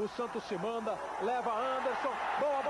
O Santos se manda, leva Anderson. Boa bola.